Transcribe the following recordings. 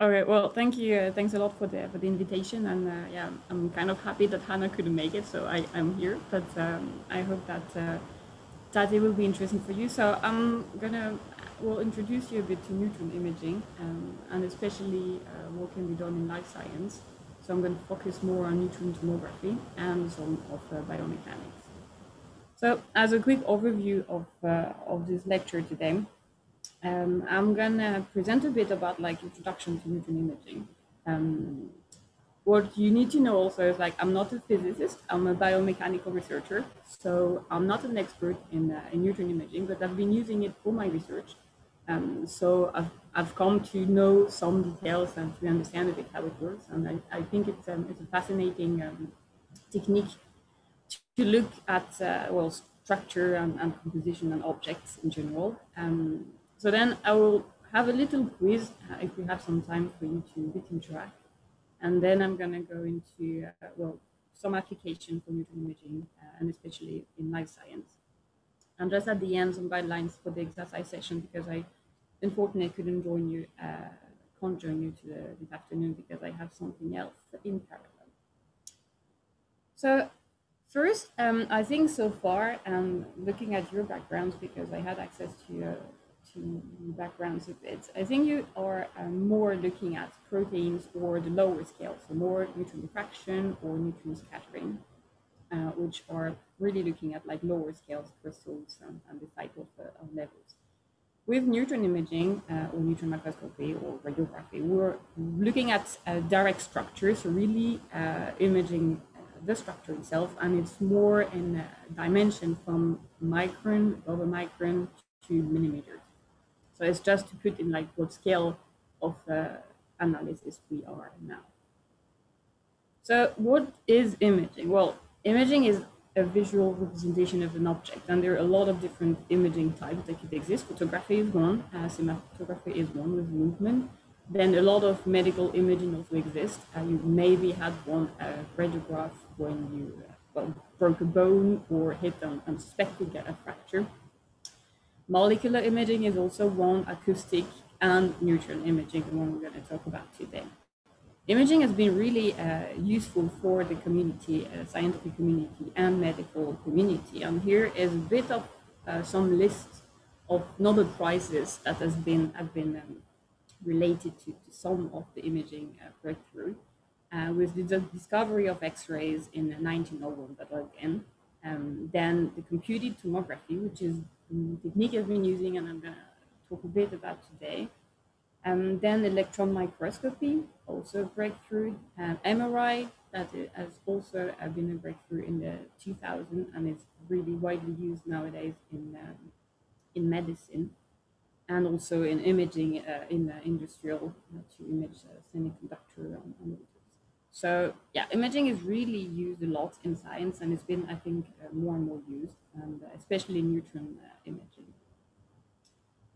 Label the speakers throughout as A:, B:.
A: All right. Well, thank you. Uh, thanks a lot for the for the invitation, and uh, yeah, I'm kind of happy that Hannah couldn't make it, so I I'm here. But um, I hope that uh, that it will be interesting for you. So I'm gonna will introduce you a bit to neutron imaging, um, and especially uh, what can be done in life science. So I'm going to focus more on neutron tomography and some of uh, biomechanics. So as a quick overview of of this lecture today. Um, I'm gonna present a bit about like introduction to neutron imaging. Um, what you need to know also is like I'm not a physicist, I'm a biomechanical researcher, so I'm not an expert in, uh, in neutron imaging, but I've been using it for my research. Um, so I've, I've come to know some details and to understand a bit how it works, and I, I think it's, um, it's a fascinating um, technique to look at uh, well structure and, and, composition and objects in general. Um, so then I will have a little quiz uh, if we have some time for you to interact. And then I'm going to go into, uh, well, some application for neutron imaging, uh, and especially in life science. And just at the end, some guidelines for the exercise session because I unfortunately couldn't join you, uh, can't join you to the, this afternoon because I have something else in parallel. So first, um, I think so far, um, looking at your backgrounds because I had access to uh, backgrounds a bit. I think you are um, more looking at proteins or the lower scale, so more neutron diffraction or neutron scattering, uh, which are really looking at like lower scales, crystals, and, and the type of, uh, of, levels. With neutron imaging uh, or neutron microscopy or radiography, we're looking at uh, direct structures, so really uh, imaging uh, the structure itself, and it's more in dimension from micron, over micron to millimeters. So it's just to put in like what scale of uh, analysis we are now. So what is imaging? Well, imaging is a visual representation of an object, and there are a lot of different imaging types that could exist. Photography is one, uh, cinematography is one with movement. Then a lot of medical imaging also exists. Uh, you maybe had one uh, radiograph when you uh, well, broke a bone or hit an unsuspected get a fracture. Molecular imaging is also one, acoustic and neutron imaging, the one we're going to talk about today. Imaging has been really uh, useful for the community, uh, scientific community and medical community. And here is a bit of uh, some list of Nobel Prizes that has been, have been um, related to, to, some of the imaging uh, breakthrough. Uh, with the discovery of X-rays in 1901, but again, um, then the computed tomography, which is the technique I've been using and I'm going to talk a bit about today. Um, then electron microscopy, also a breakthrough. Um, MRI, that has also uh, been a breakthrough in the 2000s and is really widely used nowadays in, um, in medicine and also in imaging uh, in the industrial uh, to image uh, semiconductor and, so yeah, imaging is really used a lot in science and it's been, I think, uh, more and more used, and uh, especially neutron uh, imaging.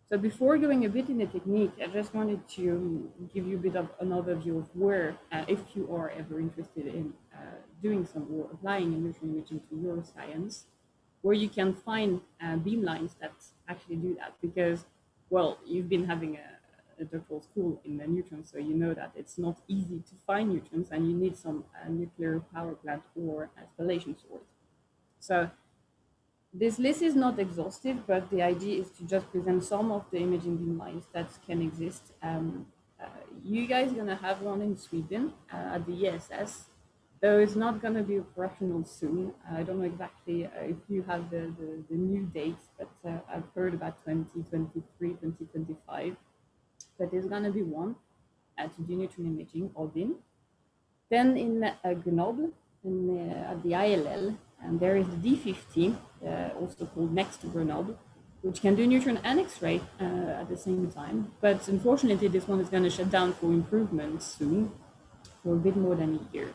A: So before going a bit in the technique, I just wanted to um, give you a bit of an overview of where, uh, if you are ever interested in uh, doing some or applying neutron imaging to your science, where you can find uh, beamlines that actually do that. Because, well, you've been having a a doctoral school in the neutrons, so you know that it's not easy to find neutrons and you need some uh, nuclear power plant or spallation source. So this list is not exhaustive, but the idea is to just present some of the imaging beamlines that can exist. Um, uh, you guys are gonna have one in Sweden uh, at the ESS, though it's not gonna be operational soon. I don't know exactly uh, if you have the, the, the new dates, but uh, I've heard about 2023, 2025 that there's going to be one at do neutron imaging, Odin. Then in uh, Grenoble, in, uh, at the ILL, and there is the D50, uh, also called NeXT to Grenoble, which can do neutron and X-ray uh, at the same time. But unfortunately, this one is going to shut down for improvement soon, for a bit more than a year.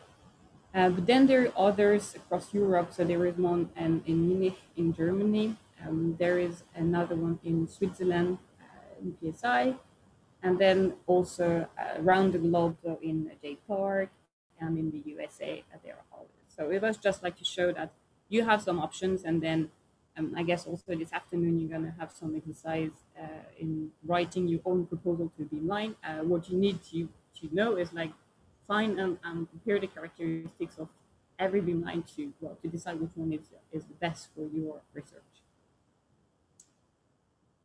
A: Uh, but then there are others across Europe. So there is one um, in Munich, in Germany. Um, there is another one in Switzerland, uh, in PSI, and then also uh, around the globe so in Jay Park and in the USA there are others. So it was just like to show that you have some options and then um, I guess also this afternoon you're gonna have some exercise uh, in writing your own proposal to Beamline. Uh, what you need to, to know is like find and, and compare the characteristics of every beamline to well to decide which one is is the best for your research.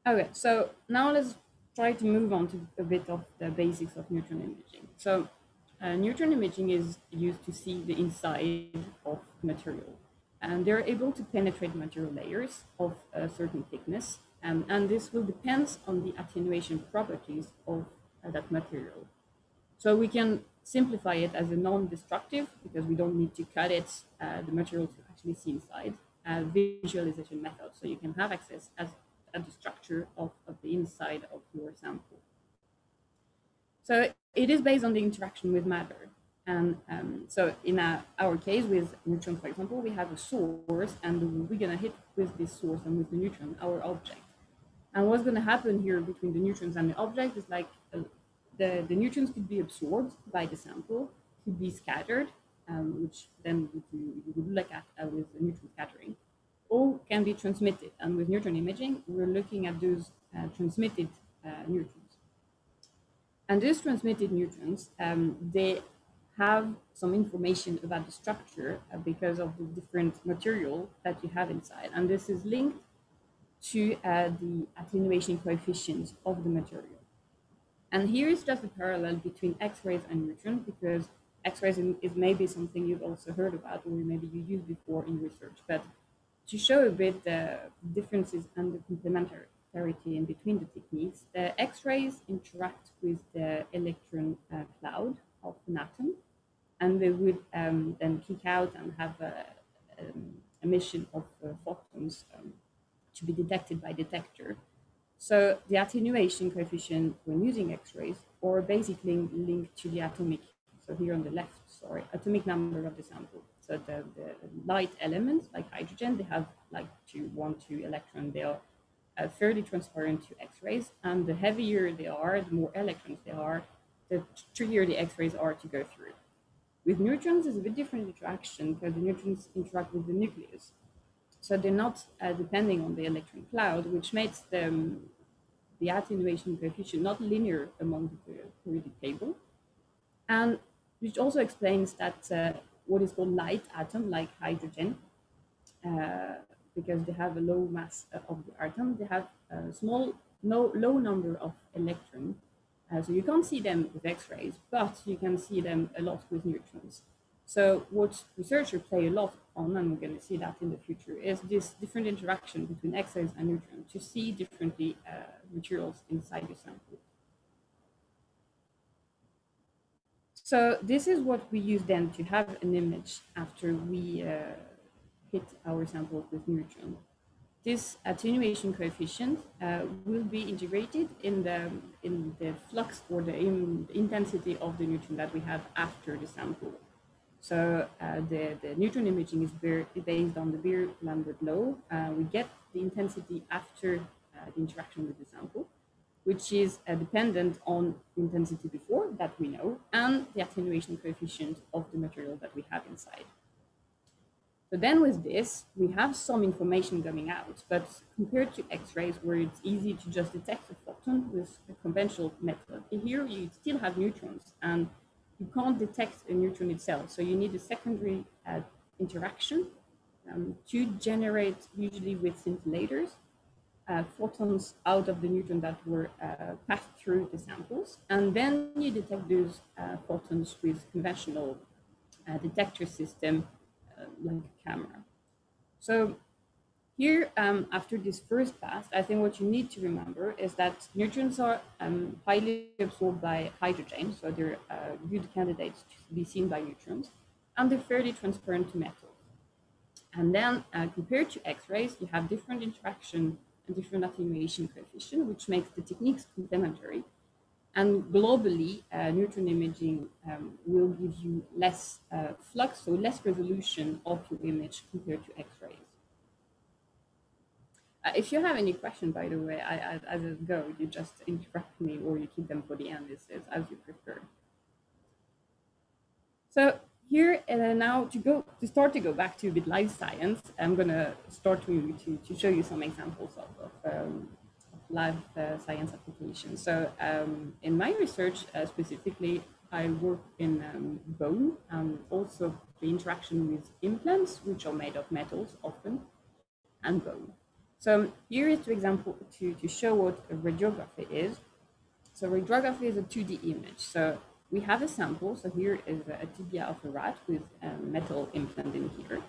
A: Okay, so now let's try to move on to a bit of the basics of neutron imaging. So uh, neutron imaging is used to see the inside of material. And they're able to penetrate material layers of a certain thickness. Um, and this will depend on the attenuation properties of uh, that material. So we can simplify it as a non-destructive, because we don't need to cut it, uh, the material to actually see inside, uh, visualization method. So you can have access as at the structure of the inside of your sample. So it is based on the interaction with matter. And um, so in a, our case with neutrons, for example, we have a source and we're gonna hit with this source and with the neutron, our object. And what's gonna happen here between the neutrons and the object is like uh, the, the neutrons could be absorbed by the sample, could be scattered, um, which then you, would look at uh, with neutron scattering, all can be transmitted. And with neutron imaging, we're looking at those transmitted uh, neutrons. And these transmitted neutrons, um, they have some information about the structure uh, because of the different material that you have inside. And this is linked to uh, the attenuation coefficient of the material. And here is just a parallel between X-rays and neutrons because X-rays is maybe something you've also heard about or maybe you used before in research. But to show a bit the differences and the complementarity in between the techniques, the X-rays interact with the electron uh, cloud of an atom, and they would um, then kick out and have a, um, emission of uh, photons um, to be detected by detector. So the attenuation coefficient when using X-rays or basically linked to the atomic, so here on the left, sorry, atomic number of the sample. So the, the light elements like hydrogen, they have like two, one, two electron. They are uh, fairly transparent to X-rays. And the heavier they are, the more electrons they are, the trickier the X-rays are to go through. With neutrons, it's a bit different interaction because the neutrons interact with the nucleus. So they're not uh, depending on the electron cloud, which makes them, the attenuation coefficient not linear among the periodic table. And which also explains that uh, what is called light atom, like hydrogen, uh, because they have a low mass of the atom, they have a small, no, low number of electrons. Uh, so you can't see them with X-rays, but you can see them a lot with neutrons. So what researchers play a lot on, and we're going to see that in the future, is this different interaction between X-rays and neutrons to see differently uh, materials inside your sample. So this is what we use then to have an image after we uh, hit our sample with neutron. This attenuation coefficient uh, will be integrated in the, in the flux or the in, intensity of the neutron that we have after the sample. So uh, the, the neutron imaging is based on the Beer-Lambert law. Uh, we get the intensity after uh, the interaction with the sample which is uh, dependent on intensity before that we know, and the attenuation coefficient of the material that we have inside. So then with this, we have some information coming out, but compared to X-rays where it's easy to just detect a photon with a conventional method, here you still have neutrons and you can't detect a neutron itself. So you need a secondary uh, interaction um, to generate usually with scintillators uh, photons out of the neutron that were uh, passed through the samples. And then you detect those uh, photons with conventional uh, detector system like a camera. So here, um, after this first pass, I think what you need to remember is that neutrons are um, highly absorbed by hydrogen, so they're uh, good candidates to be seen by neutrons, and they're fairly transparent to metal. And then compared to X-rays, you have different interaction and different attenuation coefficient, which makes the techniques complementary. And globally, uh, neutron imaging um, will give you less uh, flux, so less resolution of your image compared to X-rays. Uh, if you have any question, by the way, I, I, as I go, you just interrupt me or you keep them for the end, as, as you prefer. So here uh, now to go to start to go back to a bit life science, I'm gonna start to, to, to show you some examples of, of um, life uh, science applications. So um, in my research uh, specifically, I work in um, bone and also the interaction with implants, which are made of metals often, and bone. So here is an example to, to show what a radiography is. So radiography is a 2D image. So we have a sample. So here is a tibia of a rat with a metal implant in here.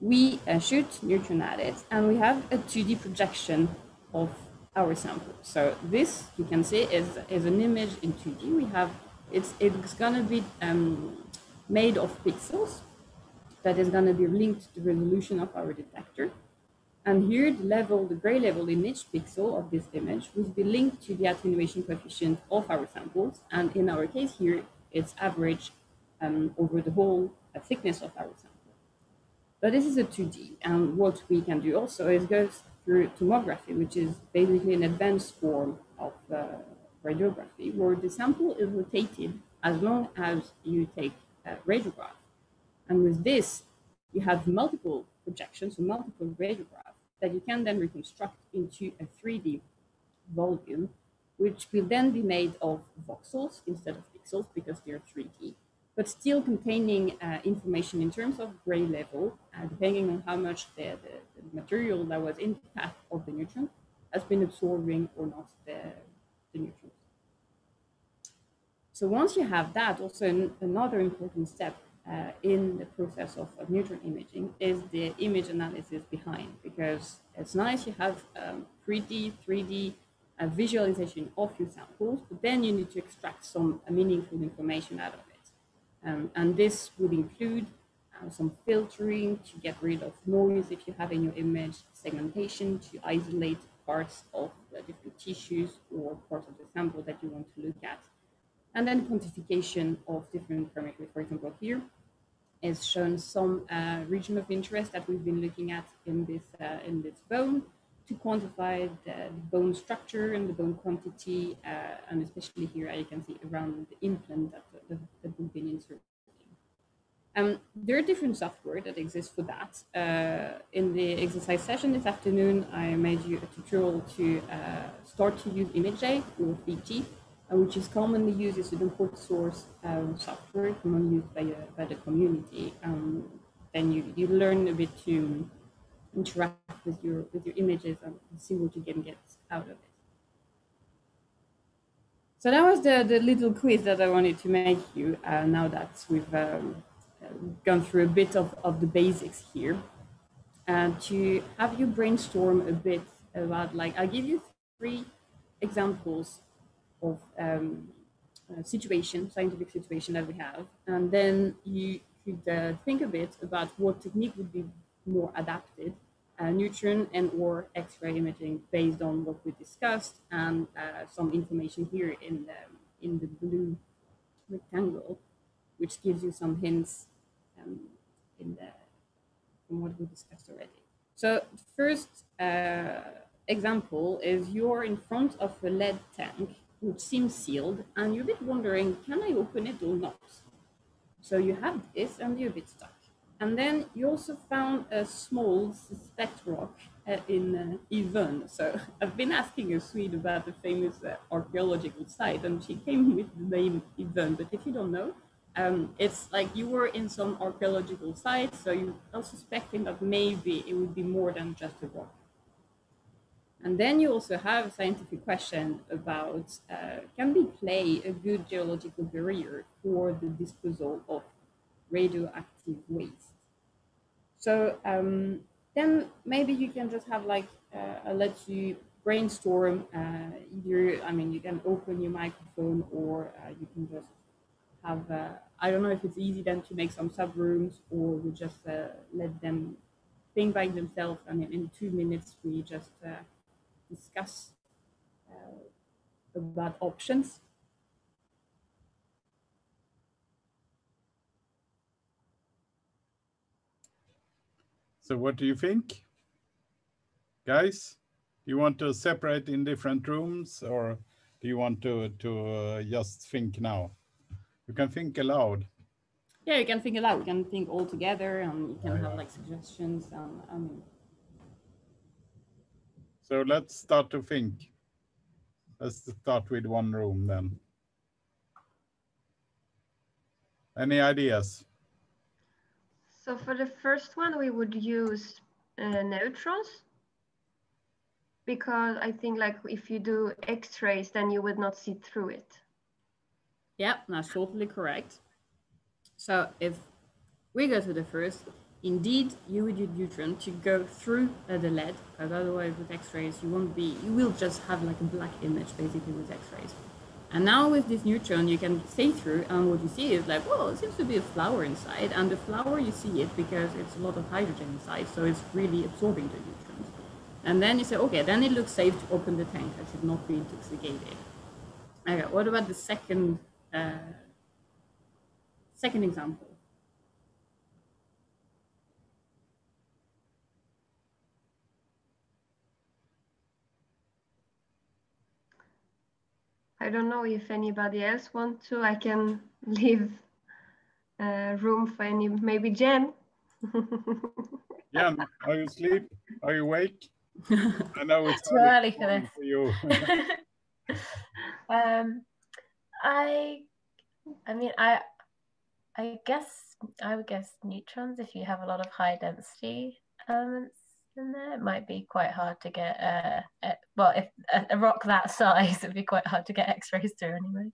A: We uh, shoot neutron at it, and we have a 2D projection of our sample. So this, you can see, is, is an image in 2D. We have, it's, it's gonna be um, made of pixels that is gonna be linked to the resolution of our detector. And here the level, the gray level in each pixel of this image will be linked to the attenuation coefficient of our samples. And in our case here, it's average um, over the whole uh, thickness of our sample. But this is a 2D. And what we can do also is go through tomography, which is basically an advanced form of uh, radiography, where the sample is rotated as long as you take a radiograph. And with this, you have multiple projections, so multiple radiographs that you can then reconstruct into a 3D volume, which will then be made of voxels instead of pixels because they're 3D, but still containing uh, information in terms of gray level, uh, depending on how much the, the, the, material that was in the path of the neutron has been absorbing or not the, the neutrons. So once you have that, also an, another important step uh, in the process of, of, neutron imaging is the image analysis behind, because it's nice you have um, 3D, 3D uh, visualization of your samples, but then you need to extract some meaningful information out of. Um, and this would include uh, some filtering to get rid of noise if you have in your image, segmentation to isolate parts of the different tissues or parts of the sample that you want to look at and then quantification of different parameters. For example, here is shown some uh, region of interest that we've been looking at in this, uh, in this bone to quantify the, bone structure and the bone quantity, uh, and especially here you can see around the implant that, that, that we've been inserting. Um, there are different software that exists for that. Uh, in the exercise session this afternoon, I made you a tutorial to uh, start to use ImageJ or VT uh, which is commonly used as an open source um, software, commonly used by, uh, by the community. Um, then you, you learn a bit to interact with your with your images and see what you can get out of it. So that was the, the little quiz that I wanted to make you uh, now that we've um, gone through a bit of, of the basics here. And to have you brainstorm a bit about like, I'll give you three examples of um, uh, situation, scientific situation that we have, and then you could uh, think a bit about what technique would be more adapted, uh, neutron and or X-ray imaging based on what we discussed, and uh, some information here in the in the blue rectangle, which gives you some hints um, in the from what we discussed already. So first uh, example is you're in front of a lead tank which seems sealed, and you're a bit wondering, can I open it or not? So you have this, and you're a bit stuck. And then you also found a small suspect rock uh, in uh. So I've been asking a Swede about the famous uh, archaeological site, and she came with the name Yvonne. But if you don't know, um, it's like you were in some archaeological site, so you are suspecting that maybe it would be more than just a rock. And then you also have a scientific question about uh, can we play a good geological barrier for the disposal of radioactive waste? So um, then maybe you can just have like, uh, let you brainstorm uh, either, I mean, you can open your microphone or uh, you can just have, uh, I don't know if it's easy then to make some subrooms or we just uh, let them think by themselves. I mean, in two minutes, we just discuss uh, about options.
B: So what do you think? Guys, do you want to separate in different rooms or do you want to, to uh, just think now? You can think aloud.
A: yeah, you can think aloud. You can think all together, and you can have like suggestions. And I mean,
B: So let's start to think. Let's start with one room then. Any ideas?
C: So for the first one, we would use uh, neutrons because I think like if you do X-rays, then you would not see through it.
A: yeah, that's totally correct. So if we go to the first, indeed, you would use neutron to go through uh, the lead, because otherwise with X-rays you won't be, you will just have like a black image basically with X-rays. And now with this neutron, you can see through, and what you see is like, well, it seems to be a flower inside, and the flower you see it because it's a lot of hydrogen inside, so it's really absorbing the neutrons. And then you say, okay, then it looks safe to open the tank. I should not be intoxicated. Okay, what about the second uh, second example?
C: I don't know if anybody else want to. I can leave uh, room for any, maybe Jen.
B: Jan, are you asleep? Are you awake? I know it's
D: Too early for
B: morning
D: this.
B: for you.
D: um, I, I mean, I, I guess I would guess neutrons. If you have a lot of high density elements in there, it might be quite hard to get. Uh, uh, well, if a, a rock that size, it'd be quite hard to get X-rays through anyway.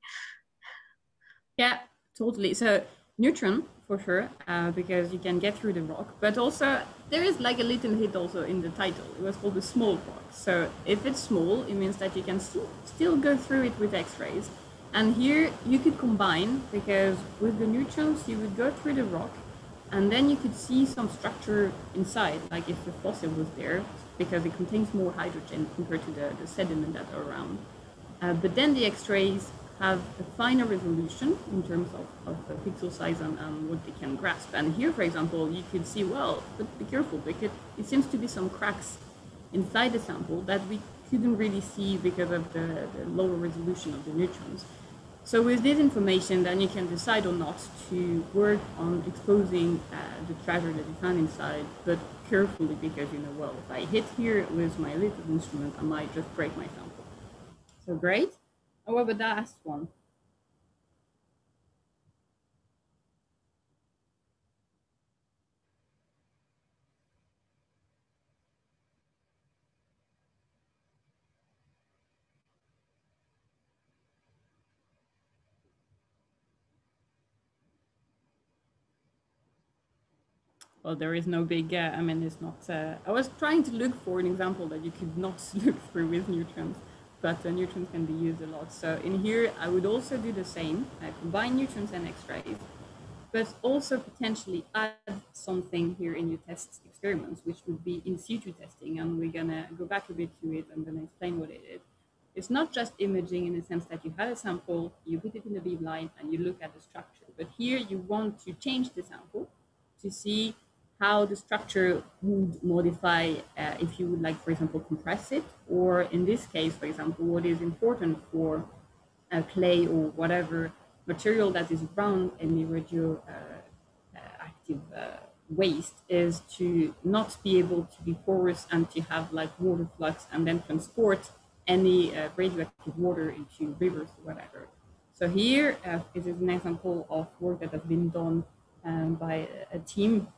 A: Yeah, totally. So neutron for sure, uh, because you can get through the rock. But also there is like a little hit also in the title. It was called the small rock. So if it's small, it means that you can still still go through it with X-rays. And here you could combine because with the neutrons you would go through the rock, and then you could see some structure inside, like if the fossil was there, because it contains more hydrogen compared to the, the sediment that are around. Uh, but then the X-rays have a finer resolution in terms of, of the pixel size and, and what they can grasp. And here, for example, you could see, well, but be careful because it seems to be some cracks inside the sample that we couldn't really see because of the, the lower resolution of the neutrons. So with this information, then you can decide or not to work on exposing uh, the treasure that you found inside, but carefully because you know, well, if I hit here with my little instrument, I might just break my sample. So great. And what about the last one? Well, there is no big, uh, I mean, it's not, uh, I was trying to look for an example that you could not look through with neutrons, but uh, neutrons can be used a lot. So in here, I would also do the same, I combine neutrons and X-rays, but also potentially add something here in your test experiments, which would be in situ testing. And we're gonna go back a bit to it. I'm gonna explain what it is. It's not just imaging in the sense that you have a sample, you put it in the beam line, and you look at the structure. But here you want to change the sample to see how the structure would modify uh, if you would like, for example, compress it, or in this case, for example, what is important for uh, clay or whatever material that is around any radio uh, active uh, waste is to not be able to be porous and to have like water flux and then transport any uh, radioactive water into rivers or whatever. So here is an example of work that has been done um, by a team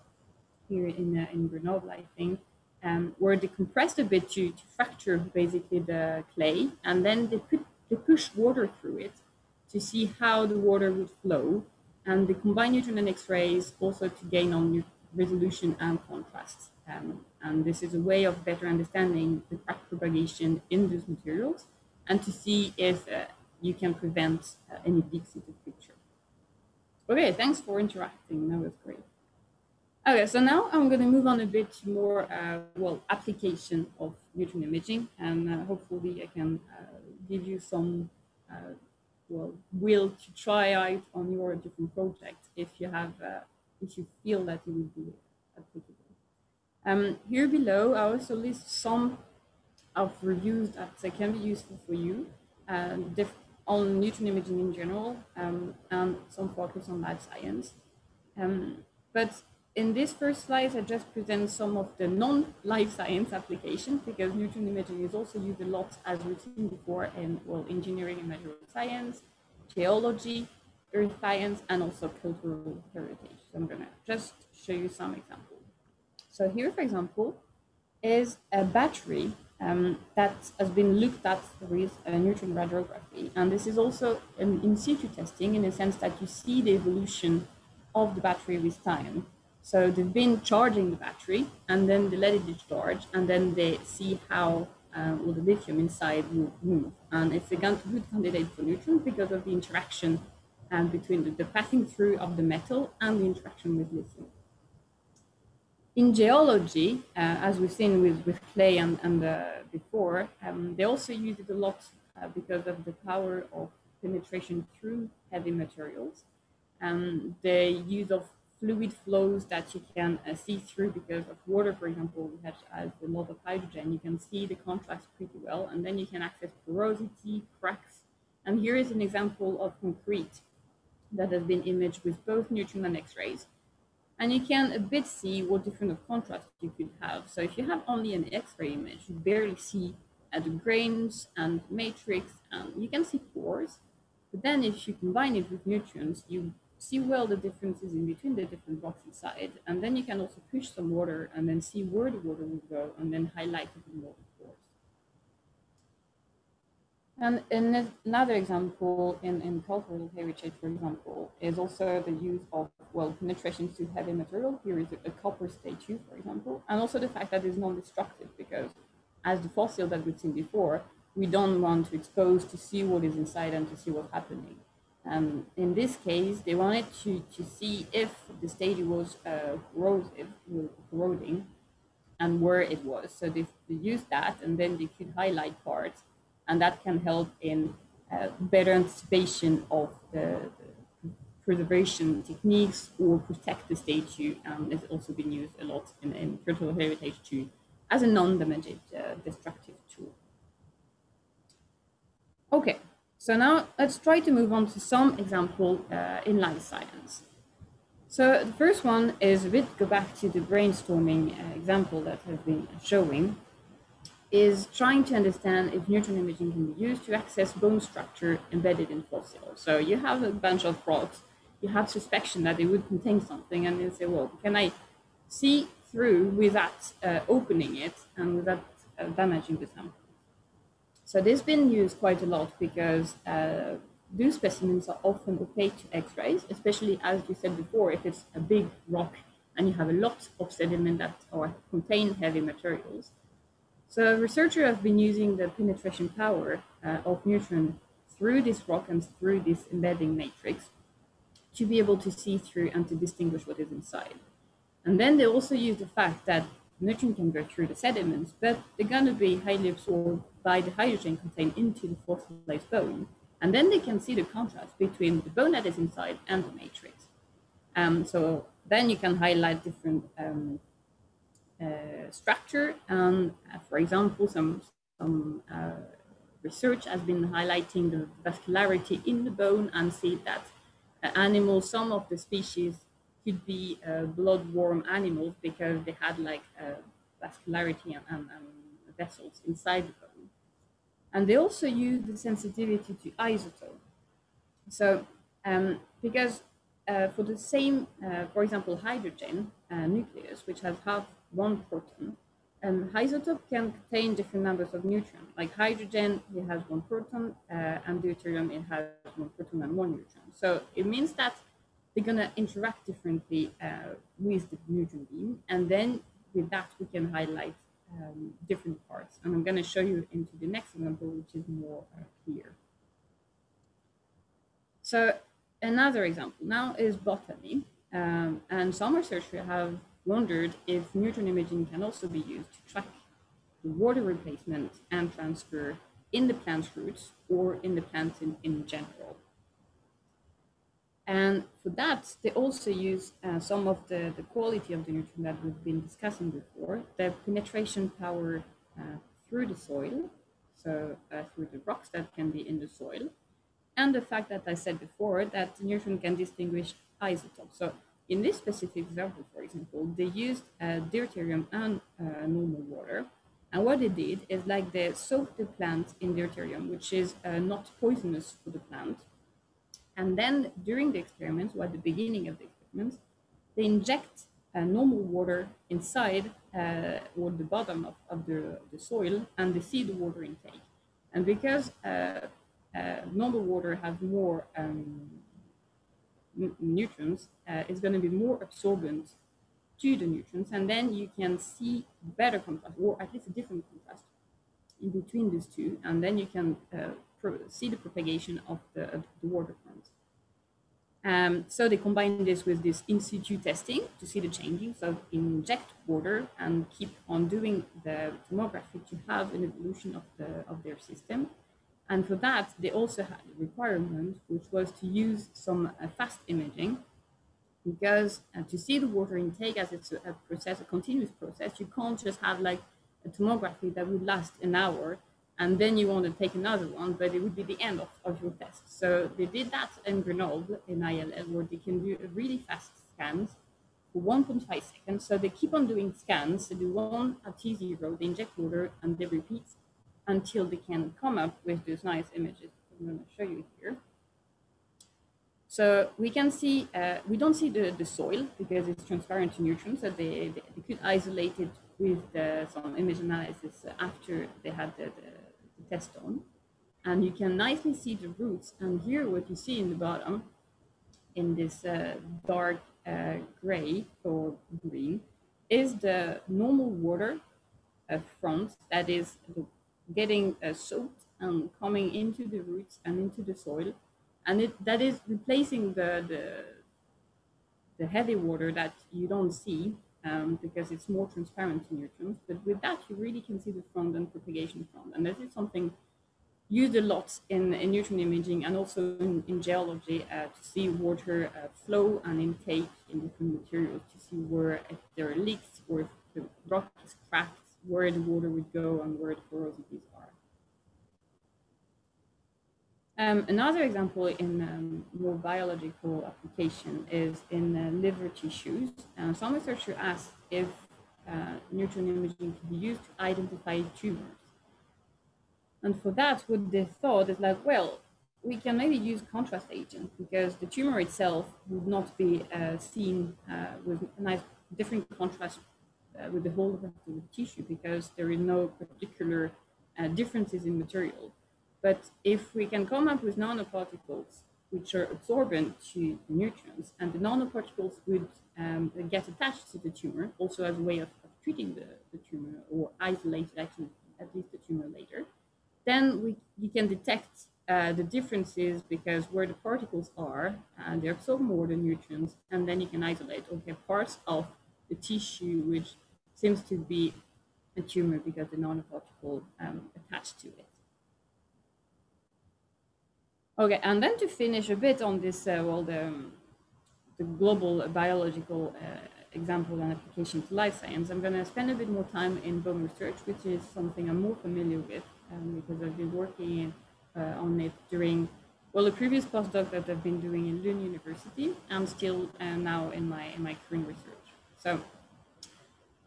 A: here in, uh, in Grenoble, I think, um, where they compressed a bit to, to fracture basically the clay, and then they put they push water through it to see how the water would flow, and they combine neutron X-rays also to gain on resolution and contrast. Um, and this is a way of better understanding the crack propagation in these materials, and to see if uh, you can prevent uh, any leaks into the picture. Okay, thanks for interacting. That was great. Okay, so now I'm going to move on a bit more, uh, well, application of neutron imaging, and uh, hopefully I can uh, give you some, uh, well, will to try out on your different projects if you have, uh, if you feel that it would be applicable. Um, here below, I also list some of reviews that uh, can be useful for you on neutron imaging in general, um, and some focus on life science. Um, but in this first slide, I just present some of the non-life science applications because neutron imaging is also used a lot, as we've seen before, in well, engineering and material science, geology, earth science, and also cultural heritage. So I'm gonna just show you some examples. So here, for example, is a battery um, that has been looked at with neutron radiography. And this is also an in situ testing in the sense that you see the evolution of the battery with time. So they've been charging the battery and then they let it discharge and then they see how uh, all the lithium inside will move. And it's a good candidate for neutrons because of the interaction um, between the, the passing through of the metal and the interaction with lithium. In geology, uh, as we've seen with, with clay and, and uh, before, um, they also use it a lot uh, because of the power of penetration through heavy materials. Um, the use of fluid flows that you can uh, see through because of water, for example, which has a lot of hydrogen, you can see the contrast pretty well, and then you can access porosity, cracks. And here is an example of concrete that has been imaged with both neutron and X-rays. And you can a bit see what different of contrast you could have. So if you have only an X-ray image, you barely see uh, the grains and matrix, and you can see pores. But then if you combine it with neutrons, you see well the differences in between the different rocks inside. And then you can also push some water and then see where the water will go and then highlight it in more pores. And another example in, in cultural heritage, for example, is also the use of, well, penetration to heavy material. Here is a, a copper statue, for example, and also the fact that it's non-destructive because as the fossil that we've seen before, we don't want to expose to see what is inside and to see what's happening. Um, in this case, they wanted to, to see if the statue was uh, corrosive, corroding, and where it was. So they, they used that, and then they could highlight parts and that can help in uh, better anticipation of the, the, preservation techniques or protect the statue. Um, it's also been used a lot in, in cultural heritage too as a non-damaging uh, destructive tool. Okay, so now let's try to move on to some example uh, in life science. So the first one is a bit go back to the brainstorming uh, example that has been showing is trying to understand if neutron imaging can be used to access bone structure embedded in fossils. So you have a bunch of rocks, you have suspicion that they would contain something, and you say, well, can I see through without uh, opening it and without uh, damaging the sample? So this has been used quite a lot because uh, those specimens are often opaque to X-rays, especially as you said before, if it's a big rock and you have a lot of sediment that or contain heavy materials so researchers have been using the penetration power uh, of neutron through this rock and through this embedding matrix to be able to see through and to distinguish what is inside. And then they also use the fact that neutron can go through the sediments, but they're going to be highly absorbed by the hydrogen contained into the fossilized bone. And then they can see the contrast between the bone that is inside and the matrix. Um, so then you can highlight different um, uh, structure. And uh, for example, some, some uh, research has been highlighting the vascularity in the bone and see that animals, some of the species could be blood-warm animals because they had like vascularity and, and, and vessels inside the bone. And they also use the sensitivity to isotope. So um, because uh, for the same, uh, for example, hydrogen uh, nucleus, which has half one proton. And isotope can contain different numbers of neutrons. Like hydrogen, it has one proton, uh, and deuterium, it has one proton and one neutron. So it means that they're going to interact differently uh, with the neutron beam. And then with that, we can highlight um, different parts. And I'm going to show you into the next example, which is more uh, clear. So another example now is botany. Um, and some researchers have wondered if neutron imaging can also be used to track the water replacement and transfer in the plant's roots or in the plant in, in general. And for that, they also use uh, some of the, the quality of the neutron that we've been discussing before, the penetration power uh, through the soil, so uh, through the rocks that can be in the soil, and the fact that I said before that the neutron can distinguish isotopes. So in this specific example, for example, they used uh, deuterium and uh, normal water. And what they did is like they soaked the plant in deuterium, which is uh, not poisonous for the plant. And then during the experiments, or at the beginning of the experiments, they inject uh, normal water inside uh, or the bottom of, of the, the soil and they see the water intake. And because uh, normal water has more um, nutrients, it's going to be more absorbent to the neutrons, and then you can see better contrast, or at least a different contrast in between these two, and then you can uh, see the propagation of the, of the water front. Um, so they combine this with this in situ testing to see the changes. So inject water and keep on doing the tomography to have an evolution of, the, of their system. And for that, they also had a requirement, which was to use some uh, fast imaging because uh, to see the water intake as it's a, a process, a continuous process, you can't just have like a tomography that would last an hour and then you want to take another one, but it would be the end of, of your test. So they did that in Grenoble in ILL, where they can do really fast scans for 1.5 seconds. So they keep on doing scans. They do one at T0, they inject water, and they repeat until they can come up with those nice images. I'm going to show you here. So we can see, uh, we don't see the, the soil because it's transparent to neutrons, so they, they, they could isolate it with the, some image analysis after they had the, the test on. And you can nicely see the roots. And here what you see in the bottom, in this uh, dark uh, gray or green, is the normal water uh, front that is getting uh, soaked and coming into the roots and into the soil. And it, that is replacing the, the, the heavy water that you don't see um, because it's more transparent in neutrons. But with that, you really can see the front and propagation front. And this is something used a lot in, in neutron imaging and also in, in geology uh, to see water uh, flow and intake in different materials, to see where if there are leaks or if the rock is cracked, where the water would go and where the porosities are. Um, another example in um, more biological application is in uh, liver tissues. Uh, some researchers asked if uh, neutron imaging could be used to identify tumors. And for that, what they thought is like, well, we can maybe use contrast agent because the tumor itself would not be uh, seen uh, with a nice different contrast uh, with the whole of the tissue because there is no particular differences in material. But if we can come up with nanoparticles which are absorbent to the neutrons, and the nanoparticles would um, get attached to the tumor, also as a way of, of treating the, the, tumor or isolate actually at least the tumor later, then we you can detect uh, the differences because where the particles are, and they absorb more the neutrons, and then you can isolate okay parts of the tissue which seems to be a tumor because the nanoparticle um, attached to it. Okay, and then to finish a bit on this, uh, well, the, the global biological uh, example and application to life science, I'm going to spend a bit more time in bone research, which is something I'm more familiar with um, because I've been working uh, on it during, well, the previous postdoc that I've been doing in Lund University and still uh, now in my, in my current research. So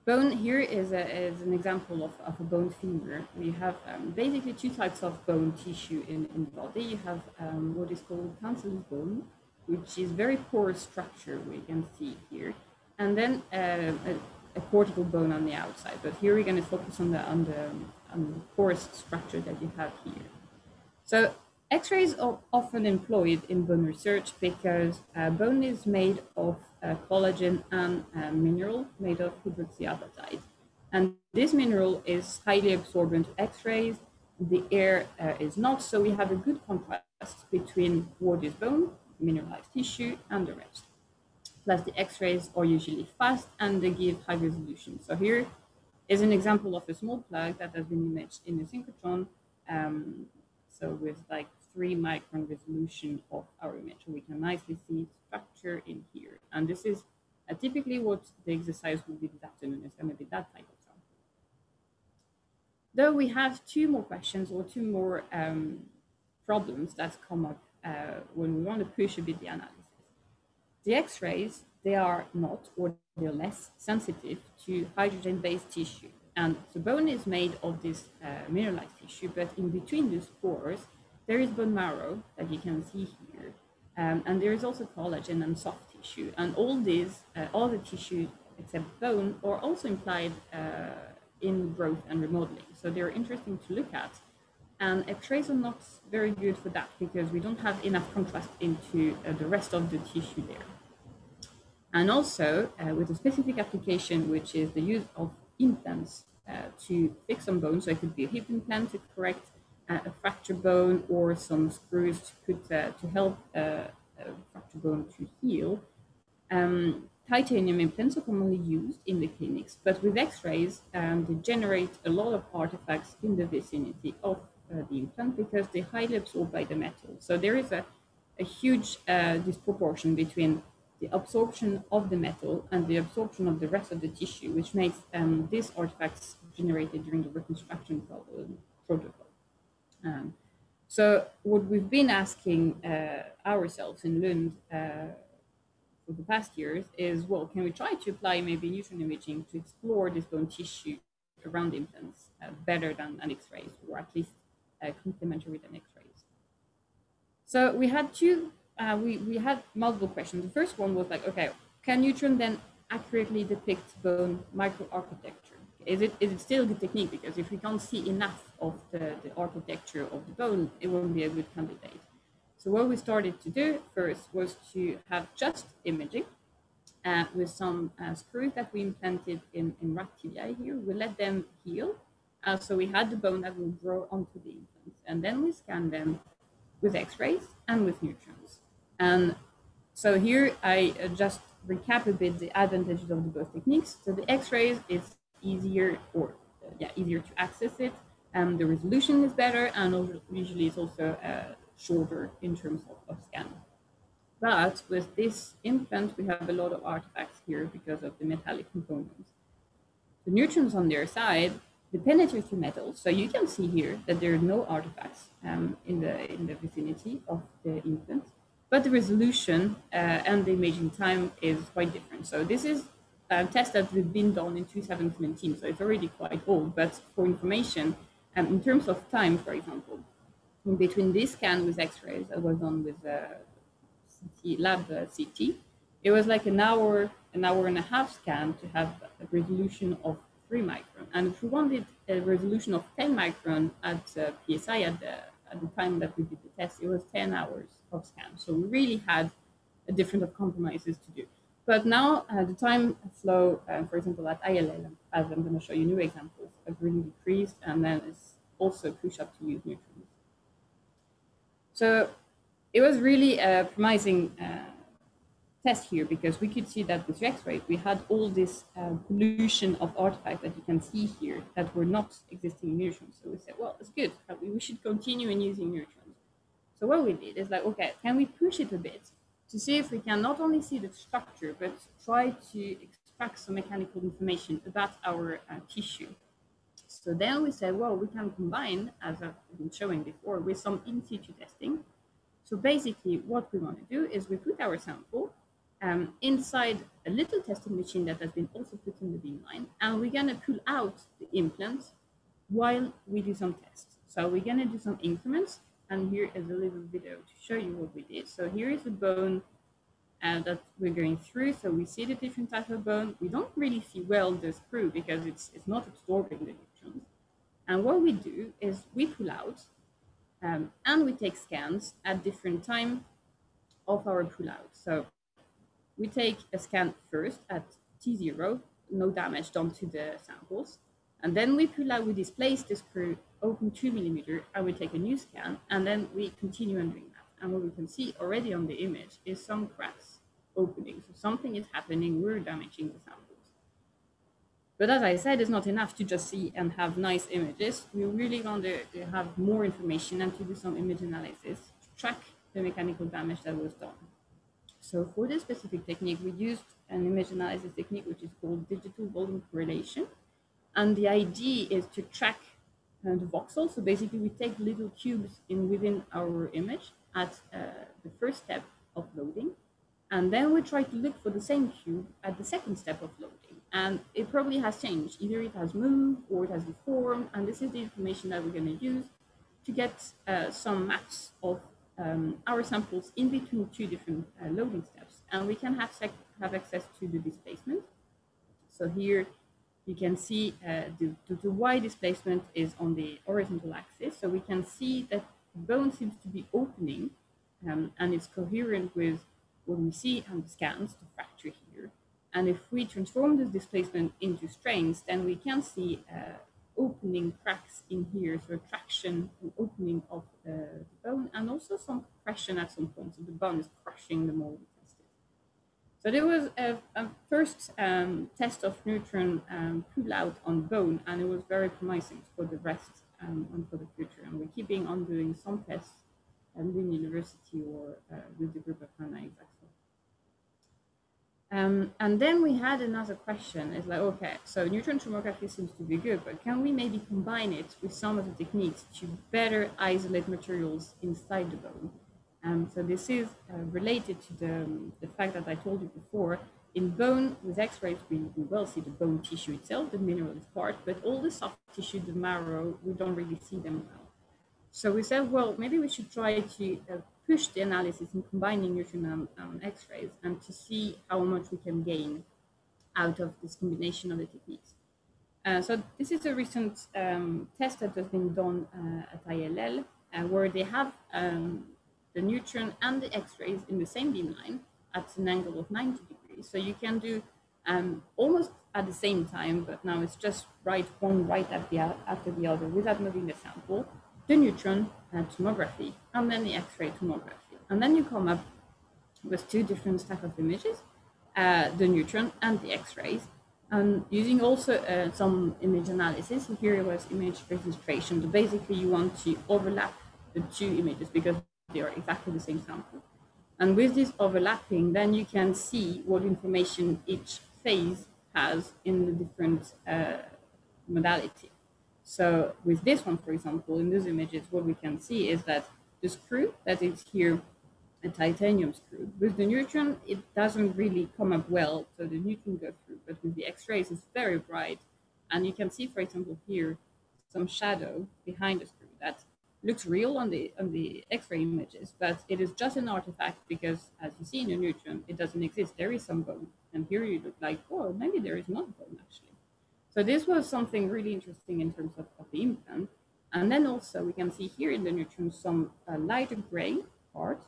A: Bone here is, a, is an example of, of a bone femur. We have um, basically two types of bone tissue in, in the body. You have um, what is called cancellous bone, which is very porous structure, we can see here. And then uh, a, a, cortical bone on the outside. But here we're going to focus on the, on the, on the porous structure that you have here. So X-rays are often employed in bone research because uh, bone is made of uh, collagen and uh, mineral made of hydroxyapatite. And this mineral is highly absorbent to X-rays. The air uh, is not, so we have a good contrast between what is bone, mineralized tissue, and the rest. Plus the X-rays are usually fast and they give high resolution. So here is an example of a small plug that has been imaged in a synchrotron. Um, so with like three micron resolution of our image. So We can nicely see structure in here. And this is uh, typically what the exercise will be this afternoon. It's going to be that type of sound. Though we have two more questions or two more um, problems that come up uh, when we want to push a bit the analysis. The X-rays, they are not or they're less sensitive to hydrogen-based tissue. And the bone is made of this uh, mineralized tissue, but in between these pores, there is bone marrow that you can see here. Um, and there is also collagen and soft tissue. And all these, uh, all the tissue except bone, are also implied uh, in growth and remodeling. So they're interesting to look at. And X-rays are not very good for that because we don't have enough contrast into uh, the rest of the tissue there. And also uh, with a specific application, which is the use of implants uh, to fix some bone. So it could be a hip implant to correct a fractured bone or some screws to put uh, to help uh, a fractured bone to heal. Um, titanium implants are commonly used in the clinics, but with X-rays, um, they generate a lot of artifacts in the vicinity of uh, the implant because they're highly absorbed by the metal. So there is a, a huge uh, disproportion between the absorption of the metal and the absorption of the rest of the tissue, which makes um, these artifacts generated during the reconstruction protocol. Um, so what we've been asking uh, ourselves in Lund uh, for the past years is, well, can we try to apply maybe neutron imaging to explore this bone tissue around implants uh, better than an X-rays, or at least complementary than X-rays? So we had two uh, we, we had multiple questions. The first one was like, okay, can neutron then accurately depict bone microarchitecture? Is it, is it still a good technique? Because if we can't see enough of the, the architecture of the bone, it won't be a good candidate. So what we started to do first was to have just imaging uh, with some uh, screws that we implanted in, in rat tibia here. We let them heal. Uh, so we had the bone that will grow onto the implants. And then we scanned them with X-rays and with neutrons. And so here I uh, just recap a bit the advantages of the both techniques. So the X-rays is easier or uh, yeah easier to access it. Um, the resolution is better and usually it's also uh, shorter in terms of, of scan. But with this implant, we have a lot of artifacts here because of the metallic components. The neutrons on their side, they penetrate through metal. So you can see here that there are no artifacts um, in, the, in the vicinity of the implant but the resolution uh, and the imaging time is quite different. So this is a test that has been done in 2017, so it's already quite old, but for information, um, in terms of time, for example, between this scan with X-rays that was done with uh, lab uh, CT, it was like an hour, an hour and a half scan to have a resolution of three micron. And if we wanted a resolution of 10 micron at uh, PSI at the, at the time that we did the test, it was 10 hours of scan. So we really had a different of compromises to do. But now uh, the time flow, uh, for example, at ILL, as I'm going to show you new examples, have really decreased, and then it's also pushed up to use neutrons. So it was really a promising uh, test here because we could see that with X-ray, we had all this uh, pollution of artifacts that you can see here that were not existing in neutrons. So we said, well, it's good. We should continue in using neutrons. So what we did is like, okay, can we push it a bit to see if we can not only see the structure, but try to extract some mechanical information about our uh, tissue. So then we said, well, we can combine, as I've been showing before, with some in situ testing. So basically what we want to do is we put our sample um, inside a little testing machine that has been also put in the beamline, and we're going to pull out the implant while we do some tests. So we're going to do some increments and here is a little video to show you what we did. So here is the bone uh, that we're going through. So we see the different type of bone. We don't really see well the screw because it's, it's not absorbing the neutrons. And what we do is we pull out um, and we take scans at different time of our pull out. So we take a scan first at T0, no damage done to the samples. And then we pull out, we displace the screw open two millimeter, I will take a new scan, and then we continue on doing that. And what we can see already on the image is some cracks opening. So something is happening, we're damaging the samples. But as I said, it's not enough to just see and have nice images. We really want to have more information and to do some image analysis to track the mechanical damage that was done. So for this specific technique, we used an image analysis technique, which is called digital volume correlation. And the idea is to track uh, the voxel. So basically we take little cubes in within our image at uh, the first step of loading. And then we try to look for the same cube at the second step of loading. And it probably has changed. Either it has moved or it has deformed. And this is the information that we're going to use to get uh, some maps of um, our samples in between two different uh, loading steps. And we can have, have access to the displacement. So here you can see uh, the, the, y displacement is on the horizontal axis. So we can see that bone seems to be opening um, and it's coherent with what we see on the scans, the fracture here. And if we transform this displacement into strains, then we can see uh, opening cracks in here, so traction and opening of uh, the bone, and also some compression at some point. So the bone is crushing the mold tested. it was a, a first um, test of neutron um, pull out on bone, and it was very promising for the rest um, and for the future. And we're keeping on doing some tests at Lund University or uh, with the group of Hanna Isaksson. Um, and then we had another question. It's like, okay, so neutron tomography seems to be good, but can we maybe combine it with some of the techniques to better isolate materials inside the bone? Um, so this is uh, related to the, um, the fact that I told you before. In bone, with X-rays, we, we will see the bone tissue itself, the mineralized part, but all the soft tissue, the marrow, we don't really see them well. So we said, well, maybe we should try to uh, push the analysis in combining neutron and, and X-rays and to see how much we can gain out of this combination of the techniques. Uh, so this is a recent um, test that has been done uh, at ILL, uh, where they have um, the neutron and the X-rays in the same beamline at an angle of 90 degrees. So you can do um, almost at the same time, but now it's just right one right after the other without moving the sample the neutron tomography and then the X-ray tomography. And then you come up with two different type of images, uh, the neutron and the X-rays. And using also uh, some image analysis, here it was image registration. So basically you want to overlap the two images because they are exactly the same sample. And with this overlapping, then you can see what information each phase has in the different uh, modality. So with this one, for example, in these images, what we can see is that the screw that is here, a titanium screw, with the neutron, it doesn't really come up well, so the neutron go through, but with the X-rays, it's very bright. And you can see, for example, here, some shadow behind the screw looks real on the on the X-ray images, but it is just an artifact because, as you see in the neutron, it doesn't exist. There is some bone, and here you look like, oh, maybe there is not bone actually. So this was something really interesting in terms of, of the implant. And then also we can see here in the neutron some uh, lighter gray part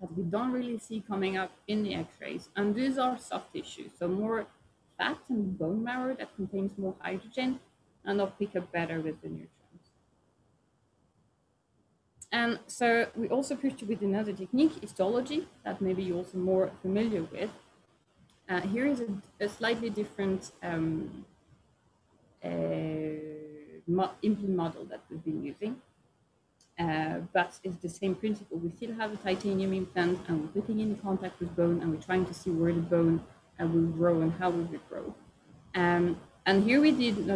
A: that we don't really see coming up in the x-rays. And these are soft tissues, so more fat and bone marrow that contains more hydrogen and they'll pick up better with the neutrons. And so we also pushed with another technique, histology, that maybe you're also more familiar with. Uh, here is a, a slightly different um, uh, implant model that we've been using. Uh, but it's the same principle. We still have a titanium implant and we're putting in contact with bone and we're trying to see where the bone uh, will grow and how will it grow. Um, and here we did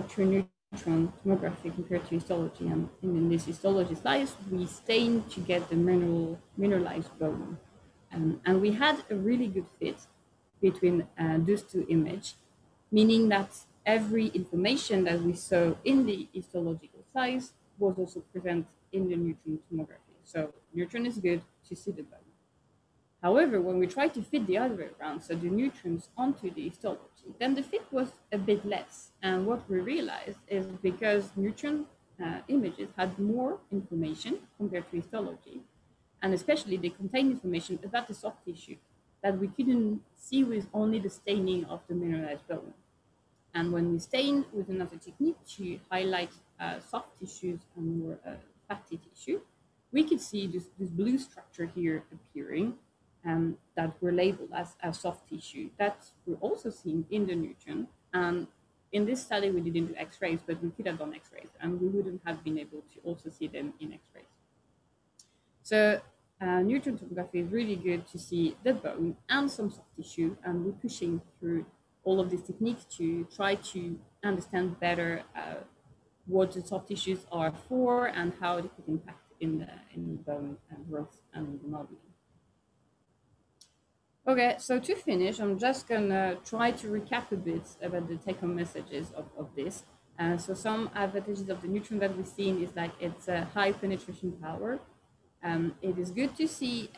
A: neutron tomography compared to histology. And in this histology slice, we stained to get the mineral, mineralized bone. Um, and we had a really good fit between uh, those two images, meaning that every information that we saw in the histological size was also present in the neutron tomography. So neutron is good to see the bone. However, when we try to fit the other way around, so the neutrons onto the histology, then the fit was a bit less. And what we realized is because neutron uh, images had more information compared to histology, and especially they contained information about the soft tissue that we couldn't see with only the staining of the mineralized bone. And when we stain with another technique to highlight uh, soft tissues and more uh, fatty tissue, we could see this, this blue structure here appearing um, that were labeled as, as soft tissue that we're also seeing in the neutron. And in this study, we didn't do X-rays, but we could have done X-rays, and we wouldn't have been able to also see them in X-rays. So uh, neutron tomography is really good to see the bone and some soft tissue, and we're pushing through all of these techniques to try to understand better uh, what the soft tissues are for and how they could impact in the in bone growth and the modeling. Okay, so to finish, I'm just gonna try to recap a bit about the take-home messages of, of this. Uh, so some advantages of the neutron that we've seen is like it's a high penetration power. Um, it is good to see